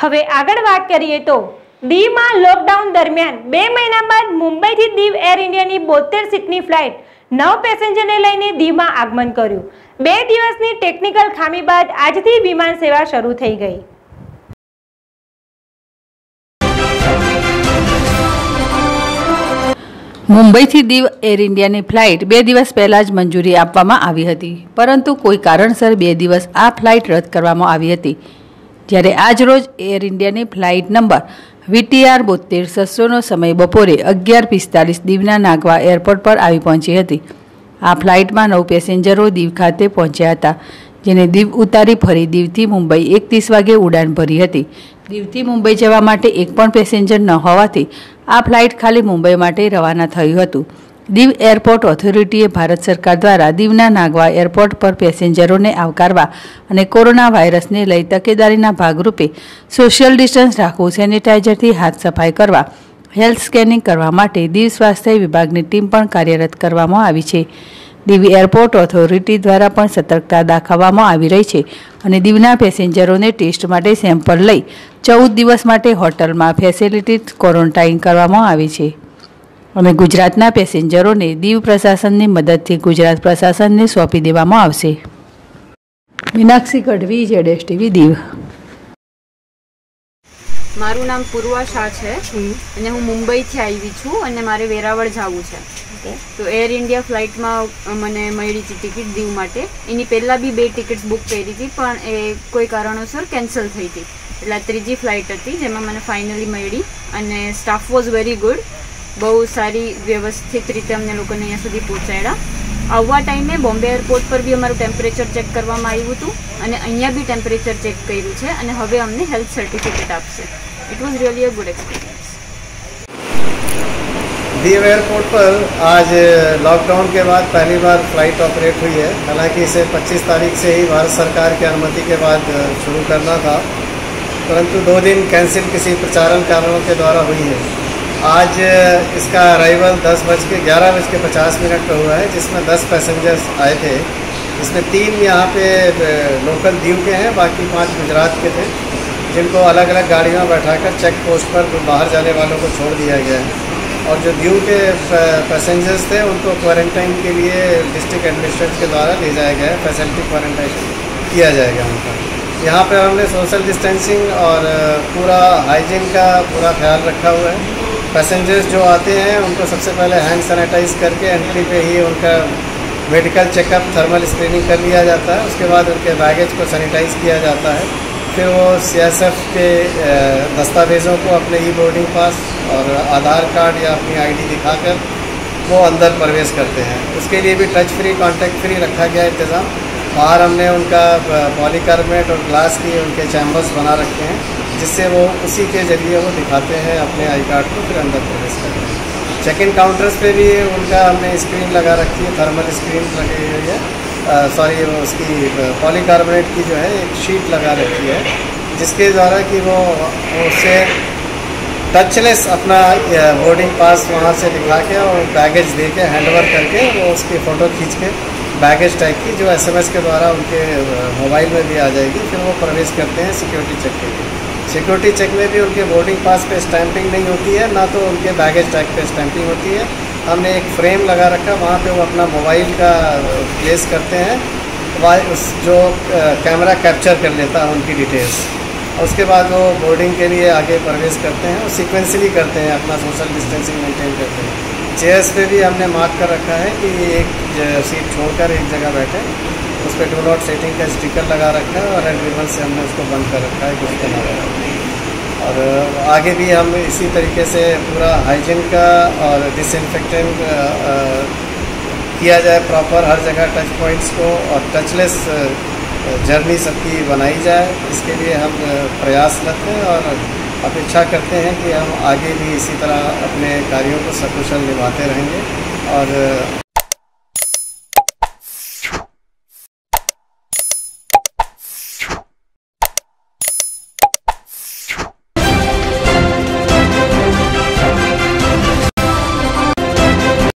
હવે આગળ વાત કરીએ તો દીવમાં લોકડાઉન દરમિયાન બે મહિના બાદ મુંબઈથી દીવ એર ઇન્ડિયાની બોતેર સીટની ફ્લાઇટ નવ પેસેન્જરને લઈને દીવમાં આગમન કર્યું. બે દિવસની ટેકનિકલ ખામી બાદ આજથી વિમાન સેવા શરૂ થઈ ગઈ. મુંબઈથી દીવ એર ઇન્ડિયાની ફ્લાઇટ બે દિવસ પહેલાં જ મંજૂરી આપવામાં આવી હતી. પરંતુ કોઈ કારણસર બે દિવસ આ ફ્લાઇટ રદ કરવામાં આવી હતી. જ્યારે આજરોજ એર ઇન્ડિયાની ફ્લાઇટ નંબર વીટીઆર બોતેર છસોનો સમય બપોરે અગિયાર પિસ્તાલીસ દીવના નાગવા એરપોર્ટ પર આવી પહોંચી હતી. આ ફ્લાઇટમાં નવ પેસેન્જરો દીવ ખાતે પહોંચ્યા હતા, જેને દીવ ઉતારી ફરી દીવથી મુંબઈ એકત્રીસ વાગે ઉડાન ભરી હતી. દીવથી મુંબઈ જવા માટે એક પણ પેસેન્જર ન હોવાથી આ ફ્લાઇટ ખાલી મુંબઈ માટે રવાના થયું હતું. દીવ એરપોર્ટ ઓથોરિટીએ ભારત સરકાર દ્વારા દીવના નાગવા એરપોર્ટ પર પેસેન્જરોને આવકારવા અને કોરોના વાયરસને લઈ તકેદારીના ભાગરૂપે સોશિયલ ડિસ્ટન્સ રાખવું, સેનિટાઇઝરથી હાથ સફાઈ કરવા, હેલ્થ સ્કેનિંગ કરવા માટે દીવ સ્વાસ્થ્ય વિભાગની ટીમ પણ કાર્યરત કરવામાં આવી છે. દીવ એરપોર્ટ ઓથોરિટી દ્વારા પણ સતર્કતા દાખવવામાં આવી રહી છે અને દીવના પેસેન્જરોને ટેસ્ટ માટે સેમ્પલ લઈ ચૌદ દિવસ માટે હોટલમાં ફેસિલિટી ક્વોરન્ટાઇન કરવામાં આવી છે. અને ગુજરાતના પેસેન્જરોને દીવ પ્રશાસનની મદદથી ગુજરાત પ્રશાસનને સોંપી દેવામાં આવશે. મીનાક્ષી ગઢવી જેડેશ ટીવી દીવ. મારું નામ પૂર્વા શાહ છે. અને હું મુંબઈથી આવી છું અને મારે વેરાવળ જવું છે. તો એર ઇન્ડિયા ફ્લાઇટમાં મને મળી હતી ટિકિટ દીવ માટે. એની પહેલાં બી બે ટિકિટ્સ બુક કરી હતી પણ એ કોઈ કારણોસર કેન્સલ થઈ હતી. એટલે આ ત્રીજી ફ્લાઇટ હતી જેમાં મને ફાઇનલી મળી અને સ્ટાફ વોઝ વેરી ગુડ. બહુ સારી વ્યવસ્થિત રીતે અમને લોકોને અહીંયા સુધી પહોંચાડ્યા આવવા ટાઈમે બોમ્બે એરપોર્ટ પર બી અમારું ટેમ્પરેચર ચેક કરવામાં આવ્યું હતું અને અહીંયા બી ટેમ્પરેચર ચેક કર્યું છે અને હવે અમને હેલ્થ સર્ટિફિકેટ આપશે it was really a good experience Diu airport पर आज लॉकडाउन के बाद पहली बार फ्लाइट ऑपरेट हुई है हालांकि इसे 25 तारीख से ही भारत सरकार की अनुमति के बाद शुरू करना था परंतु दो दिन कैंसिल किसी प्रचारण कारणों के द्वारा हुई है आज इसका अराइवल दस बज के ग्यारह बज के पचास मिनट पर हुआ है, जिसमें दस पैसेंजर्स आए थे। इसमें तीन यहाँ पे लोकल दीव के हैं, बाकी पाँच गुजरात के थे, जिनको अलग अलग गाड़ियों में बैठाकर चेक पोस्ट पर बाहर जाने वालों को छोड़ दिया गया है। और जो दीव के पैसेंजर्स थे, उनको क्वारंटाइन के लिए डिस्ट्रिक्ट एडमिनिस्ट्रेशन के द्वारा ले जाया गया है फैसिलिटी क्वारंटाइन किया जाएगा उनका यहाँ पर हमने सोशल डिस्टेंसिंग और पूरा हाइजीन का पूरा ख्याल रखा हुआ है। पैसेंजर्स जो आते हैं, उनको सबसे पहले हैंड सैनिटाइज करके एंट्री पे ही उनका मेडिकल चेकअप थर्मल स्क्रीनिंग कर लिया जाता है। उसके बाद उनके बैगेज को सैनिटाइज किया जाता है। फिर वो सी एस एफ़ के दस्तावेज़ों को अपने ई बोर्डिंग पास और आधार कार्ड या अपनी आईडी दिखाकर वो अंदर प्रवेश करते हैं। उसके लिए भी टच फ्री कांटेक्ट फ्री रखा गया इंतज़ाम। बाहर हमने उनका पॉलीकार्बोनेट और ग्लास की उनके चैम्बर्स बना रखे हैं। जिससे वो उसी के ज़रिए वो दिखाते हैं अपने आई कार्ड को, फिर अंदर प्रवेश करते हैं। चेक इन काउंटर्स पे भी उनका हमने स्क्रीन लगा रखी है थर्मल स्क्रीन लगी हुई है। सॉरी उसकी पॉलीकार्बोनेट की जो है, एक शीट लगा रखी है, जिसके द्वारा कि वो उससे टचलेस अपना बोर्डिंग पास वहाँ से दिखा के और बैगेज दे के हैंडओवर करके वो उसकी फ़ोटो खींच के बैगेज टाइप की जो एसएमएस के द्वारा उनके मोबाइल में भी आ जाएगी, फिर वो प्रवेश करते हैं सिक्योरिटी चेक के लिए। सिक्योरिटी चेक में भी उनके बोर्डिंग पास पे स्टैंपिंग नहीं होती है, ना तो उनके बैगेज टैग पे स्टैंपिंग होती है। हमने एक फ्रेम लगा रखा, वहाँ पे वो अपना मोबाइल का प्लेस करते हैं उस जो कैमरा कैप्चर कर लेता है उनकी डिटेल्स उसके बाद वो बोर्डिंग के लिए आगे प्रवेश करते हैं और सिक्वेंसली करते हैं, अपना सोशल डिस्टेंसिंग मेंटेन करते हैं। चेयर्स पे भी हमने मार्क कर रखा है कि एक सीट छोड़कर एक जगह बैठे। उस पर डो नॉट सेटिंग का स्टिकर लगा रखा है और रेड रिबन से हमने उसको बंद कर रखा है, कुछ लगा और आगे भी हम इसी तरीके से पूरा हाइजीन का और डिसइनफेक्टेंट किया जाए प्रॉपर हर जगह टच पॉइंट्स को और टचलेस जर्नी सबकी बनाई जाए। इसके लिए हम प्रयासरत हैं और अपेक्षा करते हैं कि हम आगे भी इसी तरह अपने कार्यों को सकुशल निभाते रहेंगे और